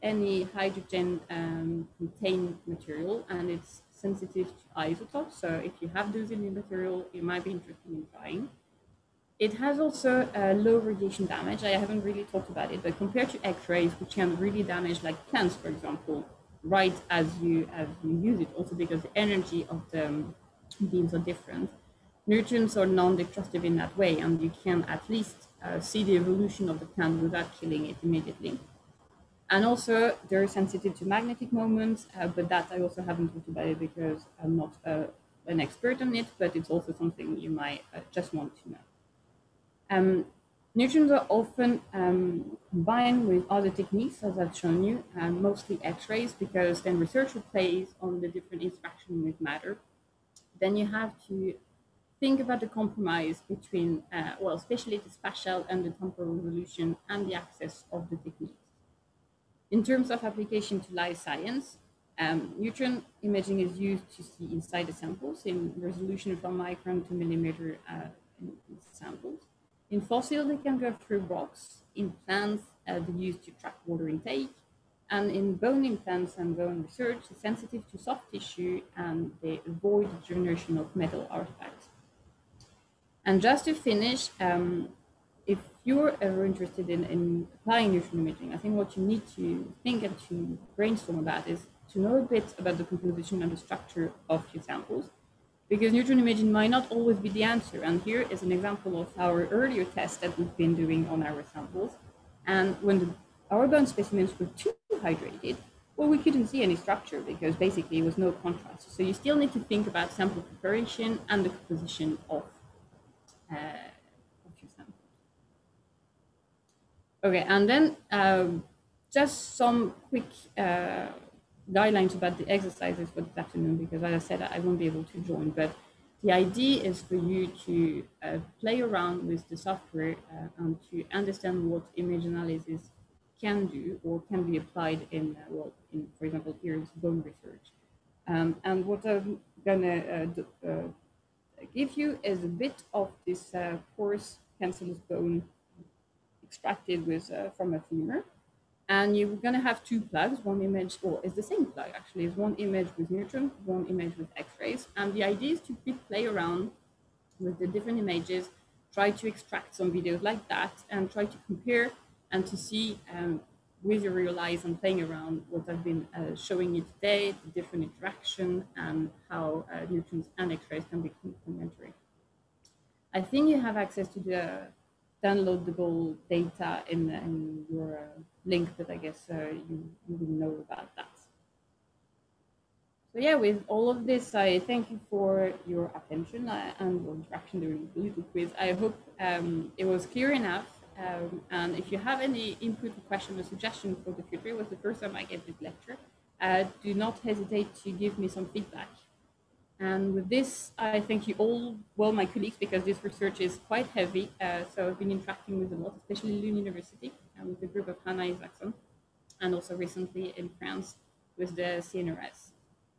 A: any hydrogen um, contained material and it's sensitive to isotopes. So if you have those in your material, it might be interesting in trying. It has also a low radiation damage. I haven't really talked about it, but compared to X-rays, which can really damage like plants, for example, right as you as you use it, also because the energy of the um, beams are different. Neutrons are non-destructive in that way, and you can at least uh, see the evolution of the plant without killing it immediately. And also, they're sensitive to magnetic moments, uh, but that I also haven't talked about it because I'm not uh, an expert on it, but it's also something you might uh, just want to know. Um, neutrons are often um, combined with other techniques, as I've shown you, um, mostly X-rays, because then researcher plays on the different interaction with matter. Then you have to think about the compromise between, uh, well, especially the spatial and the temporal resolution and the access of the techniques. In terms of application to life science, um, neutron imaging is used to see inside the samples in resolution from micron to millimeter uh, samples. In fossil, they can go through rocks. In plants, uh, they're used to track water intake. And in bone implants and bone research, it's sensitive to soft tissue and they avoid the generation of metal artifacts. And just to finish, um, if you're ever interested in, in applying neutron imaging, I think what you need to think and to brainstorm about is to know a bit about the composition and the structure of your samples because neutron imaging might not always be the answer. And here is an example of our earlier test that we've been doing on our samples. And when the, our bone specimens were too hydrated, well, we couldn't see any structure because basically it was no contrast. So you still need to think about sample preparation and the composition of, uh, of your samples. Okay, and then um, just some quick uh, guidelines about the exercises for this afternoon because as I said, I won't be able to join, but the idea is for you to uh, play around with the software uh, and to understand what image analysis can do or can be applied in, uh, well, in, for example, here is bone research. Um, and what I'm gonna uh, uh, give you is a bit of this uh, coarse cancellous bone extracted with from a femur. And you're going to have two plugs, one image, or it's the same plug actually, it's one image with neutron, one image with X-rays. And the idea is to play around with the different images, try to extract some videos like that, and try to compare and to see um, with your real eyes and playing around what I've been uh, showing you today, the different interaction and how uh, neutrons and X-rays can be complementary. I think you have access to the downloadable data in, in your uh, link, but I guess uh, you, you will know about that. So yeah, with all of this, I thank you for your attention uh, and your interaction during the little quiz. I hope um, it was clear enough. Um, and if you have any input or question or suggestion for the future, it was the first time I gave this lecture, uh, do not hesitate to give me some feedback. And with this, I thank you all, well, my colleagues, because this research is quite heavy. Uh, so I've been interacting with a lot, especially Lund University with the group of Hanna Isaksson, and also recently in France with the CNRS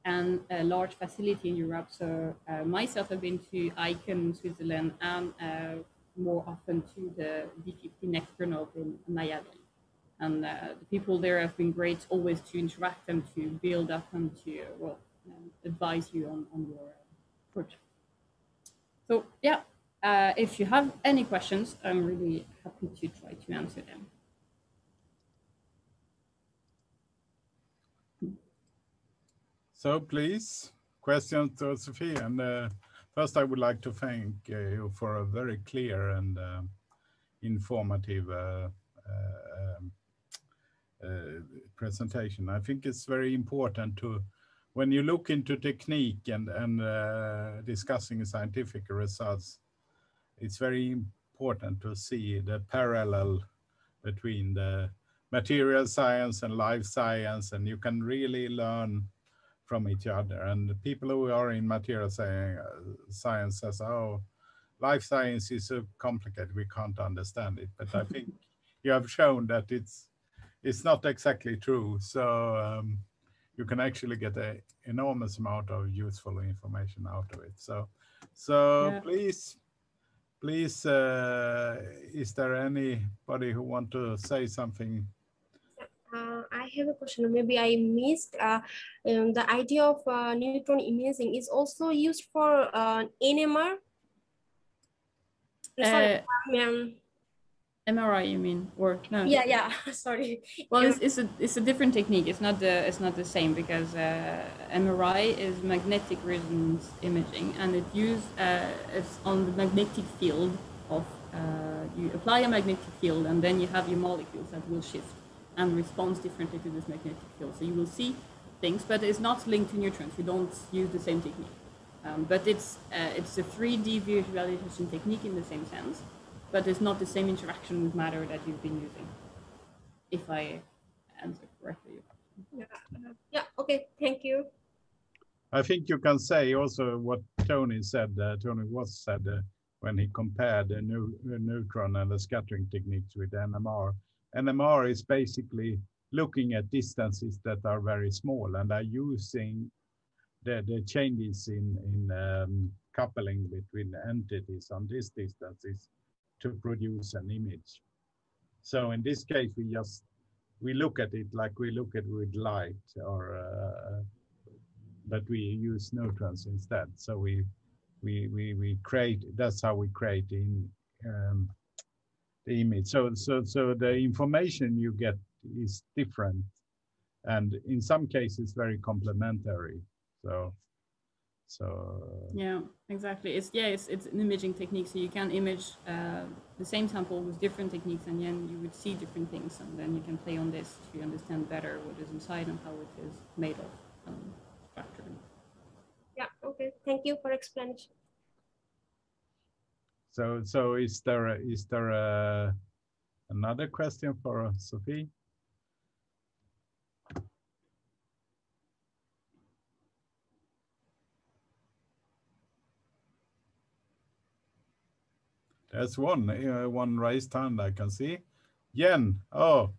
A: and a large facility in Europe. So uh, myself, I've been to Icon, Switzerland, and uh, more often to the D50 NeXT Grenoble in Miami. And uh, the people there have been great always to interact and to build up and to, well, um, advise you on, on your project. So yeah, uh, if you have any questions, I'm really happy to try to answer them.
B: So please, questions to Sophie. And uh, first I would like to thank uh, you for a very clear and uh, informative uh, um, uh, presentation. I think it's very important to when you look into technique and, and uh, discussing scientific results, it's very important to see the parallel between the material science and life science, and you can really learn from each other. And people who are in material science says, oh, life science is so complicated, we can't understand it. But I think you have shown that it's it's not exactly true. So um, you can actually get an enormous amount of useful information out of it. So, so
A: Yeah.
B: please, please, uh, is there anybody who want to say something?
E: Uh, I have a question. Maybe I missed. Uh, um, the idea of uh, neutron imaging is also used for uh, NMR. Sorry, um,
A: MRI, you mean, or no?
E: yeah, yeah. Sorry.
A: Well, it's, it's a it's a different technique. It's not the it's not the same because uh, MRI is magnetic resonance imaging, and it use uh, it's on the magnetic field of uh, you apply a magnetic field, and then you have your molecules that will shift and responds differently to this magnetic field. So you will see things, but it's not linked to neutrons. You don't use the same technique, um, but it's uh, it's a 3D visualization technique in the same sense, but it's not the same interaction with matter that you've been using if I answer correctly.
E: Yeah. yeah. Okay. Thank you.
B: I think you can say also what Tony said, uh, Tony was said uh, when he compared the nu uh, neutron and the scattering techniques with NMR. NMR is basically looking at distances that are very small and are using the, the changes in, in um, coupling between entities on these distances to produce an image. So in this case, we just, we look at it like we look at with light or uh, but we use neutrons instead. So we we we we create. That's how we create in um, the image. So so so the information you get is different, and in some cases very complementary. So so
A: Yeah, exactly. It's yeah, it's it's an imaging technique. So you can image uh, the same sample with different techniques, and then you would see different things, and then you can play on this to understand better what is inside and how it is made of, um, structured.
E: Yeah. Okay. Thank you for explanation.
B: So so is there a, is there a, another question for Sophie? There's one, uh, one raised hand I can see. Yen, oh,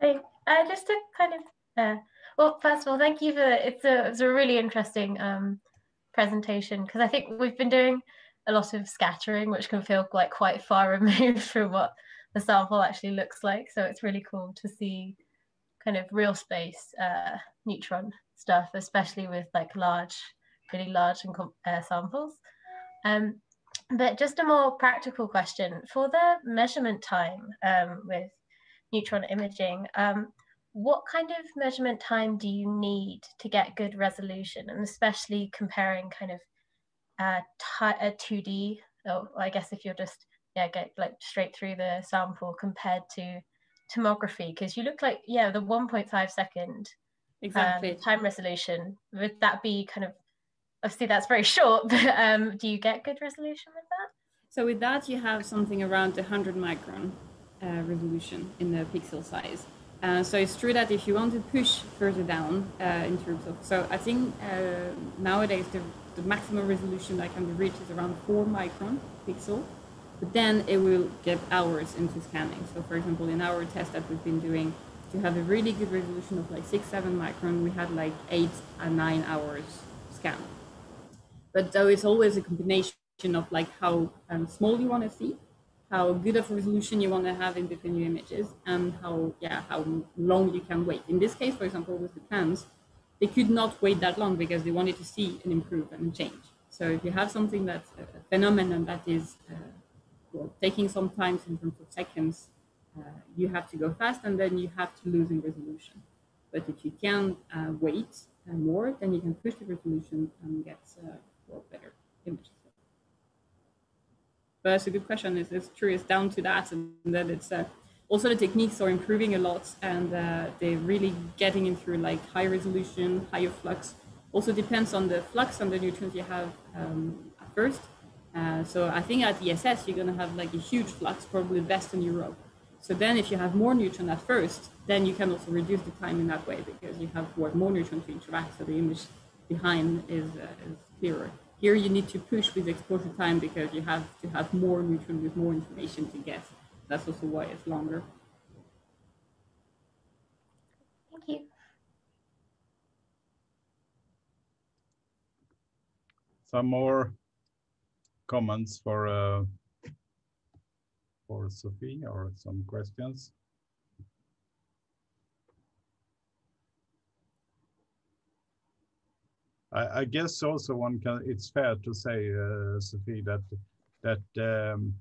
D: Hey, uh, just to kind of, uh, well, first of all, thank you for it's a it's a really interesting um, presentation because I think we've been doing a lot of scattering, which can feel like quite far removed from what the sample actually looks like. So it's really cool to see kind of real space uh, neutron stuff, especially with like large, really large and uh, samples. Um, but just a more practical question for the measurement time um, with neutron imaging, um, what kind of measurement time do you need to get good resolution? And especially comparing kind of uh, a 2D, or I guess if you're just, yeah, get like straight through the sample compared to tomography, because you look like, yeah, the 1.5 second
A: Exactly.
D: um, time resolution, would that be kind of, obviously that's very short, but um, do you get good resolution with that?
A: So with that, you have something around 100 micron uh, resolution in the pixel size. Uh, so it's true that if you want to push further down uh, in terms of, so I think uh, nowadays the, the maximum resolution that can be reached is around 4 micron pixel, but then it will get hours into scanning. So for example, in our test that we've been doing, to have a really good resolution of like 6, 7 micron, we had like 8 and 9 hours scan. But though it's always a combination of like how um, small you want to see, how good of a resolution you want to have in between your images, and how yeah how long you can wait. In this case, for example, with the plans, they could not wait that long because they wanted to see an improvement and change. So if you have something that's a phenomenon that is uh, well, taking some time in terms of seconds, uh, you have to go fast, and then you have to lose in resolution. But if you can uh, wait uh, more, then you can push the resolution and get uh, well, better images. But it's a good question. It's, it's true. It's down to that, and then it's uh, also the techniques are improving a lot, and uh, they're really getting into like high resolution, higher flux. Also depends on the flux and the neutrons you have um, at first. Uh, so I think at ESS you're gonna have like a huge flux, probably best in Europe. So then if you have more neutron at first, then you can also reduce the time in that way because you have more neutron to interact, so the image behind is, uh, is clearer. Here you need to push with exposure time because you have to have more neutron with more information to get. That's also why it's longer.
D: Thank you.
B: Some more comments for uh, for Sophie or some questions? I, I guess also one can, it's fair to say, uh, Sophie, that that um,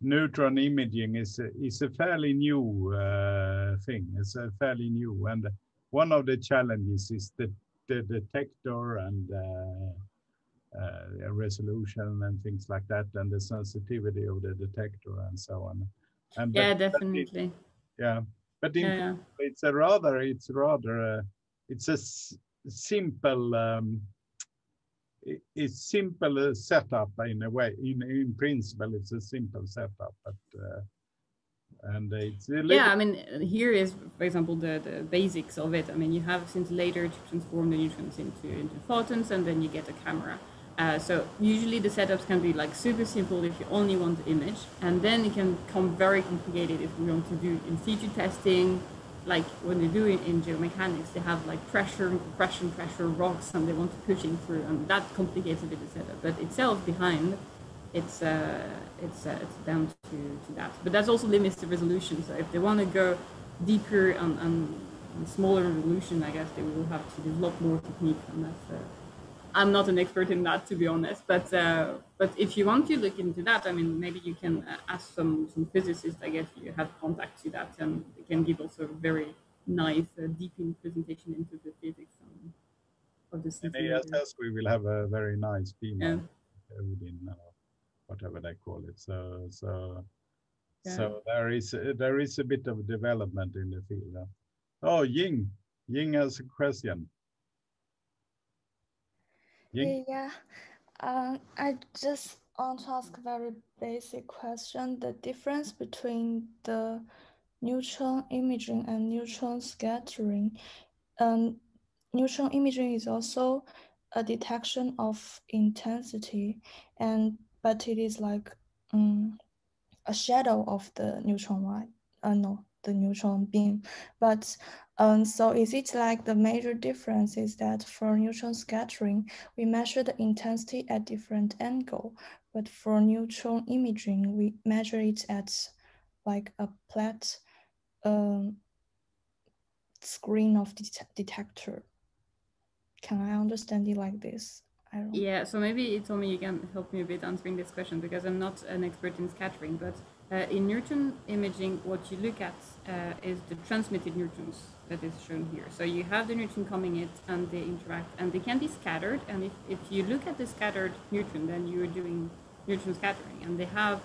B: neutron imaging is a, is a fairly new uh, thing. It's a fairly new, and one of the challenges is the the detector and uh, uh, resolution and things like that, and the sensitivity of the detector and so on.
A: And yeah, but, definitely.
B: But it, yeah, but in yeah. it's a rather, it's rather, it's a simple um, it's simple setup in a way in in principle it's a simple setup but uh, and it's
A: yeah i mean here is for example the the basics of it. I mean you have scintillator to transform the neutrons into into photons and then you get a camera. Uh, so usually the setups can be like super simple if you only want the image and then it can become very complicated if we want to do in situ testing like when they do it in geomechanics, they have like pressure and compression pressure rocks and they want to pushing through and that complicates a bit setup. But itself behind, it's uh, it's uh, it's down to, to that. But that's also limits the resolution. So if they want to go deeper and, and, and smaller resolution, I guess they will have to develop more technique and that's uh, I'm not an expert in that, to be honest. But uh, but if you want to look into that, I mean, maybe you can uh, ask some some physicists. I guess you have contacts to that, and they can give also a very nice, uh, deep in presentation into the physics
B: of the system. ESS, we will have a very nice team yeah. within uh, whatever they call it. So so. Yeah. So there is there is a bit of development in the field. Oh, Ying, Ying has a question.
F: Yeah, um, I just want to ask a very basic question. The difference between the neutron imaging and neutron scattering. Um, neutron imaging is also a detection of intensity, and but it is like um, a shadow of the neutron light. Uh, no, the neutron beam. But um, so is it like the major difference is that for neutron scattering, we measure the intensity at different angle, but for neutron imaging, we measure it at like a flat um, screen of det detector. Can I understand it like this?
A: Yeah, so maybe Tommy, you can help me a bit answering this question because I'm not an expert in scattering, but uh, in neutron imaging, what you look at uh, is the transmitted neutrons that is shown here. So you have the neutron coming in and they interact and they can be scattered. And if, if you look at the scattered neutron, then you're doing neutron scattering and they have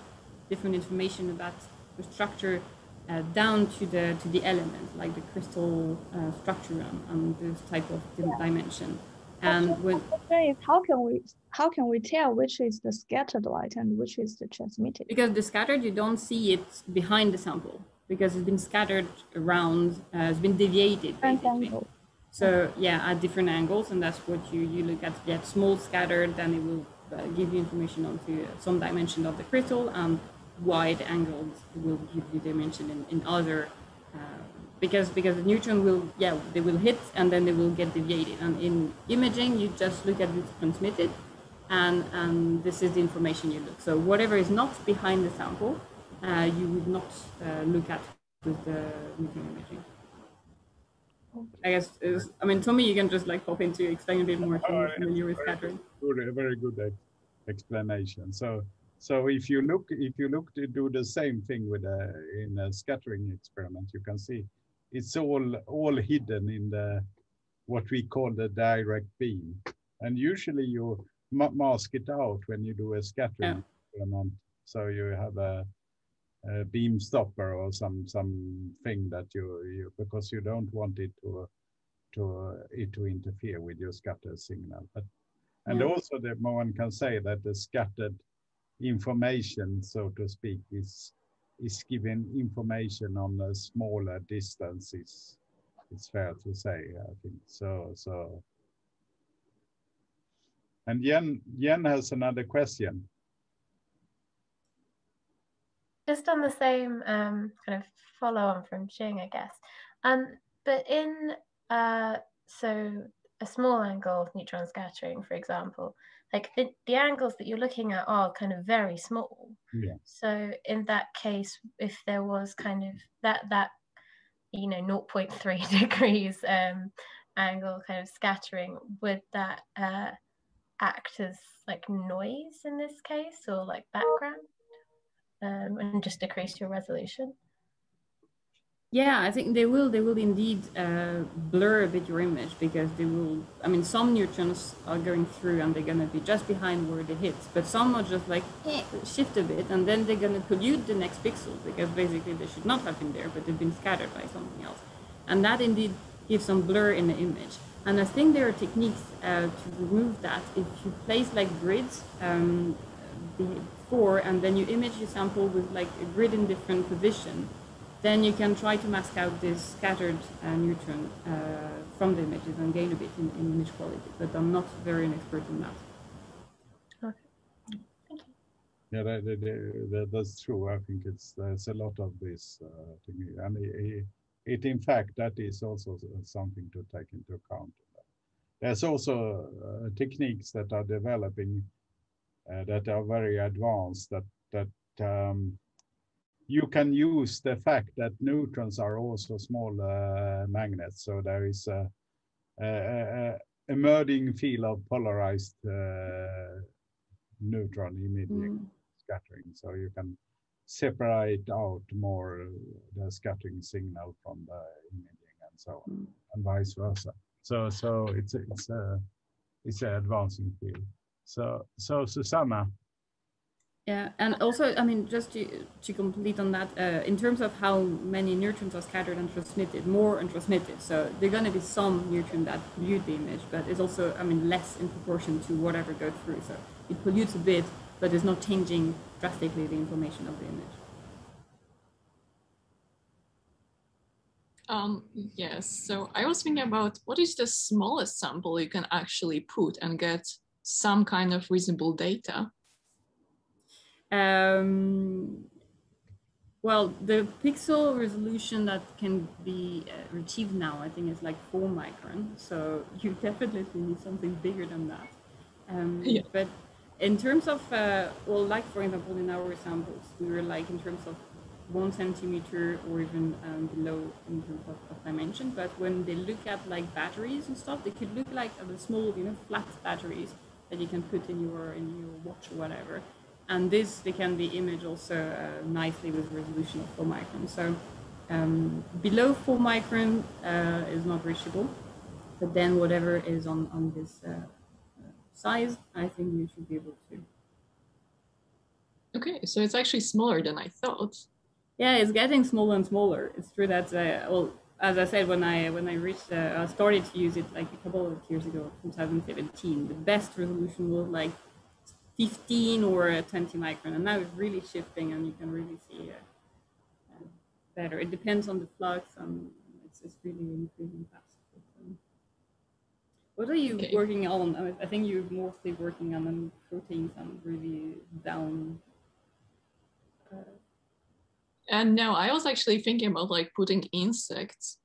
A: different information about the structure uh, down to the to the element, like the crystal uh, structure and, and this type of dimension. And when
F: is how can we how can we tell which is the scattered light and which is the transmitted?
A: Because the scattered you don't see it behind the sample because it's been scattered around, uh, it's been deviated basically. So yeah, at different angles, and that's what you you look at. Get small scattered, then it will uh, give you information onto some dimension of the crystal, and wide angles will give you dimension in, in other uh, because because the neutron will yeah they will hit and then they will get deviated. And in imaging you just look at what's transmitted and and this is the information you look. So whatever is not behind the sample uh, you would not uh, look at with the neutron imaging. I guess is I mean Tommy you can just like pop into explain a bit more if you're familiar with scattering
B: good, very good explanation. So so if you look if you look to do the same thing with a in a scattering experiment you can see it's all all hidden in the what we call the direct beam. And usually you ma mask it out when you do a scattering yeah. experiment. So you have a, a, beam stopper or some something that you, you because you don't want it to to it to interfere with your scatter signal. But and yeah. also the one can say that the scattered information, so to speak, is is given information on a smaller distances. It's fair to say, I think. So, so. And Jen, Jen has another question.
D: Just on the same um, kind of follow on from Jing, I guess. Um, but in, uh, so a small angle neutron scattering, for example, like the, the angles that you're looking at are kind of very small.
B: Yeah.
D: So in that case, if there was kind of that that you know 0.3 degrees um, angle kind of scattering, would that uh, act as like noise in this case or like background um, and just decrease your resolution?
A: Yeah, I think they will. They will indeed uh, blur a bit your image because they will. I mean, some neutrons are going through and they're going to be just behind where they hit, but some are just like eh, shift a bit, and then they're going to pollute the next pixel because basically they should not have been there, but they've been scattered by something else, and that indeed gives some blur in the image. And I think there are techniques uh, to remove that. If you place like grids um, before, and then you image your sample with like a grid in different position then you can try to mask out this scattered uh, neutron uh, from the images and gain a bit in, in, image quality. But I'm not very an expert in that.
D: Okay. Thank you.
B: Yeah, that, that, that, that's true. I think it's there's a lot of this uh, technique, and it, it, in fact that is also something to take into account. There's also uh, techniques that are developing uh, that are very advanced that that um, you can use the fact that neutrons are also small uh, magnets. So there is a, a, a emerging field of polarized uh, neutron imaging mm. scattering. So you can separate out more the scattering signal from the imaging and so on, mm. and vice versa. So so it's it's a it's an advancing field. So so Susanna,
A: yeah, and also, I mean, just to, to complete on that, uh, in terms of how many neutrons are scattered and transmitted, more and transmitted. So there are going to be some neutrons that pollute the image, but it's also, I mean, less in proportion to whatever goes through. So it pollutes a bit, but it's not changing drastically the information of the image.
G: Um, yes, so I was thinking about what is the smallest sample you can actually put and get some kind of reasonable data?
A: Um, well, the pixel resolution that can be uh, achieved now, I think, is like four micron. So you definitely need something bigger than that. Um, yeah. But in terms of, uh, well, like for example, in our samples, we were like in terms of one centimeter or even um, below in terms of, of, dimension. But when they look at like batteries and stuff, they could look like the small, you know, flat batteries that you can put in your in your watch or whatever and this they can be imaged also uh, nicely with resolution of 4 micron. So um, below 4 micron uh, is not reachable, but then whatever is on, on this uh, size, I think you should be able to.
G: Okay, so it's actually smaller than I thought.
A: Yeah, it's getting smaller and smaller. It's true that, uh, well, as I said, when I when I reached, uh, I started to use it like a couple of years ago, 2017. The best resolution was like 15 or 20 micron. And now it's really shifting and you can really see uh, uh, better. It depends on the flux and it's, it's really increasing fast. What are you okay. working on? I, think you're mostly working on proteins and really down.
G: Uh, and no, I was actually thinking about like putting insects.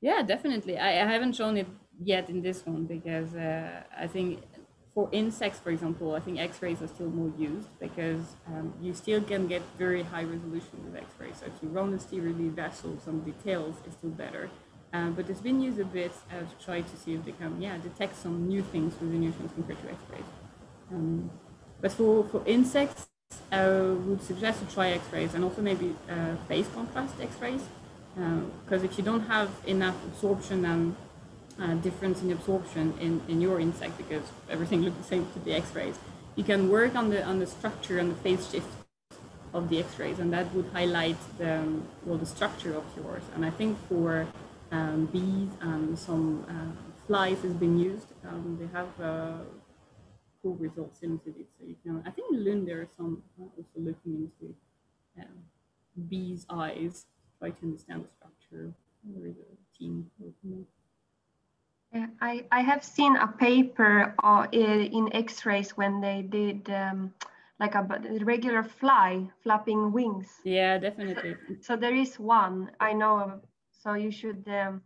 A: Yeah, definitely. I, I haven't shown it yet in this one because uh, I think for insects, for example, I think X-rays are still more used because um, you still can get very high resolution with X-rays. So if you run the steerily vessel, some details is still better. Um, but it's been used a bit uh, to try to see if they can, yeah, detect some new things with the neutrons compared to X-rays. Um, but for, for insects, I would suggest to try X-rays and also maybe uh, phase contrast X-rays. Because uh, if you don't have enough absorption and uh, difference in absorption in, in your insect because everything looks the same to the x-rays. You can work on the on the structure and the phase shift of the x-rays and that would highlight the um, well the structure of yours. And i think for um, bees and some uh, flies has been used um, they have uh, cool results into it. So you can i think in lund there are some uh, also looking into um, bees eyes try to understand the structure there is a team working
C: I, I have seen a paper uh, in x-rays when they did um, like a regular fly flapping wings.
A: Yeah, definitely.
C: So, so, there is one I know of. So you should, um,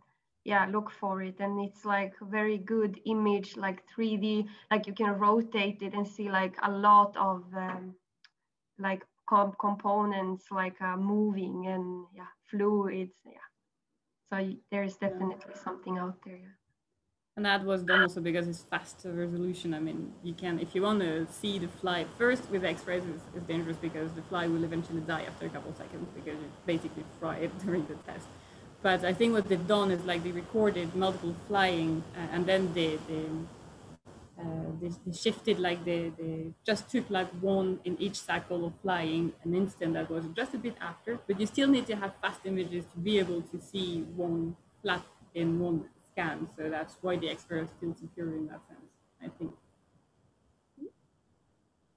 C: yeah look for it and it's like very good image like 3d like you can rotate it and see like a lot of um, like com components like uh, moving and yeah fluids yeah so there's definitely yeah. something out there yeah.
A: And that was done also because it's faster resolution. I mean you can if you want to see the fly first with x-rays it's, it's dangerous because the fly will eventually die after a couple of seconds because it basically fried during the test. But I think what they've done is like they recorded multiple flying uh, and then they, they, uh, they, they, shifted like they, they just took like one in each cycle of flying an instant that was just a bit after, but you still need to have fast images to be able to see one flat in one scan. So that's why the X-ray is still superior in that sense, I think.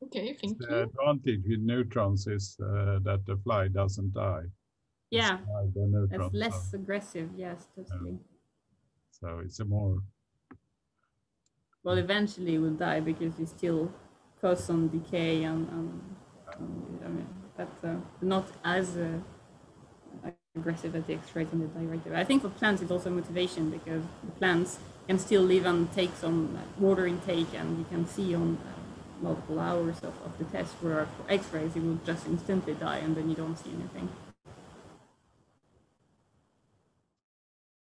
G: Okay, thank
B: the
G: you.
B: The advantage with neutrons is uh, that the fly doesn't die
A: yeah it's less so. aggressive yes totally
B: so it's a more
A: well eventually it will die because you still cause some decay and, and, and I mean that's uh, not as uh, aggressive as the X-rays in the direct I think for plants it's also motivation because the plants can still live and take some water intake and you can see on uh, multiple hours of, of the test where for X-rays it will just instantly die and then you don't see anything.